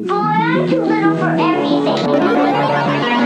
Boy, I'm too little for everything.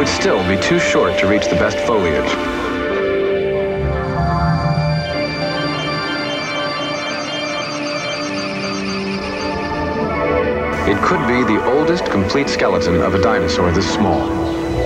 would still be too short to reach the best foliage. It could be the oldest complete skeleton of a dinosaur this small.